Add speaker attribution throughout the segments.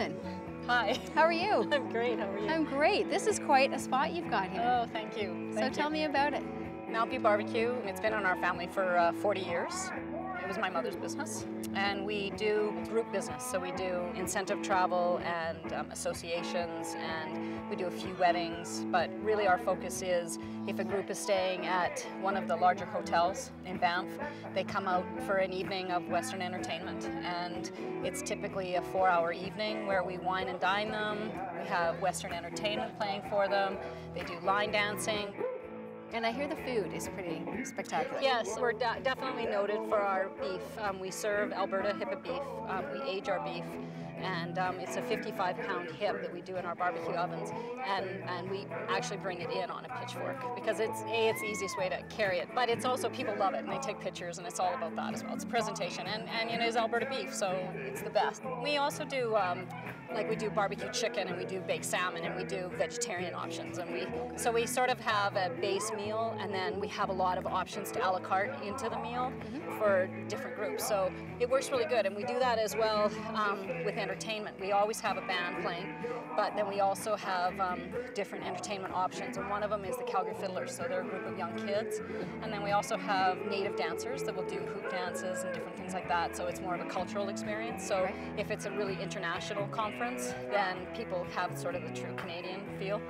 Speaker 1: Johnson. Hi. How are you?
Speaker 2: I'm great. How are you?
Speaker 1: I'm great. This is quite a spot you've got here.
Speaker 2: Oh, thank you.
Speaker 1: so tell me about it.
Speaker 2: Mountview Barbecue. It's been in our family for uh, 40 years. It was my mother's business, and we do group business. So we do incentive travel and um, associations, and we do a few weddings. But really, our focus is if a group is staying at one of the larger hotels in Banff, they come out for an evening of Western entertainment, and it's typically a four-hour evening where we wine and dine them. We have Western entertainment playing for them. They do line dancing.
Speaker 1: And I hear the food is pretty spectacular.
Speaker 2: Yes, we're de- definitely noted for our beef. Um, we serve Alberta hip beef. Um, we age our beef, and um, it's a 55 pound hip that we do in our barbecue ovens, and, and we actually bring it in on a pitchfork because it's a it's the easiest way to carry it, but it's also people love it and they take pictures, and it's all about that as well. It's presentation, and and you know it's Alberta beef, so it's the best. We also do. Um, like we do barbecue chicken and we do baked salmon and we do vegetarian options and we so we sort of have a base meal and then we have a lot of options to a la carte into the meal for different groups so it works really good and we do that as well um, with entertainment we always have a band playing but then we also have um, different entertainment options and one of them is the calgary fiddlers so they're a group of young kids and then we also have native dancers that will do hoop dances and different things like that so it's more of a cultural experience so
Speaker 1: Right.
Speaker 2: if it's a really international conference, then people have sort of the true Canadian feel.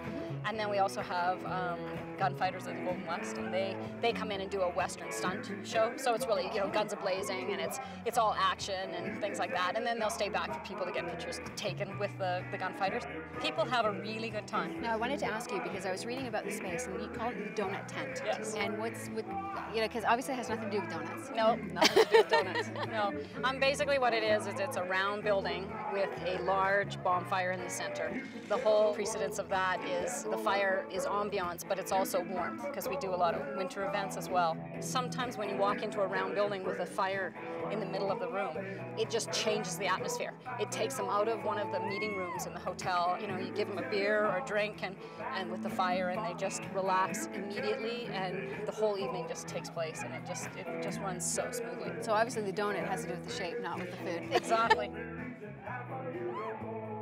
Speaker 2: And then we also have um, gunfighters of the Golden West, and they they come in and do a Western stunt show. So it's really you know guns a blazing, and it's it's all action and things like that. And then they'll stay back for people to get pictures taken with the the gunfighters. People have a really good time.
Speaker 1: Now I wanted to ask you because I was reading about the space and you call it the donut tent.
Speaker 2: Yes.
Speaker 1: And what's with you know because obviously it has nothing to do with donuts.
Speaker 2: No, nothing to do with donuts. No, um, basically what it is is it's a round building with a large bonfire in the center. The whole precedence of that is the fire is ambiance, but it's also warmth because we do a lot of winter events as well. Sometimes when you walk into a round building with a fire in the middle of the room, it just changes the atmosphere. It takes them out of one of the meeting rooms in the hotel. You know, you give them a beer or a drink and, and with the fire, and they just relax immediately, and the whole evening just takes place, and it just it just runs so smoothly.
Speaker 1: So obviously the donut has to do with the shape, not with the food.
Speaker 2: Exactly.